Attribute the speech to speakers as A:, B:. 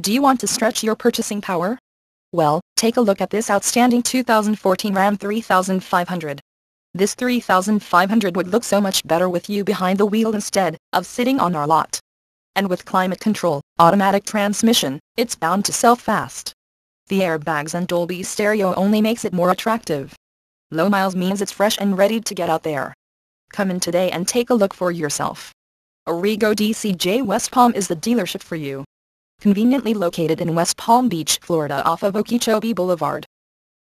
A: Do you want to stretch your purchasing power? Well, take a look at this outstanding 2014 Ram 3500. This 3500 would look so much better with you behind the wheel instead of sitting on our lot. And with climate control, automatic transmission, it's bound to sell fast. The airbags and Dolby stereo only makes it more attractive. Low miles means it's fresh and ready to get out there. Come in today and take a look for yourself. Arrigo DCJ West Palm is the dealership for you. Conveniently located in West Palm Beach, Florida off of Okeechobee Boulevard.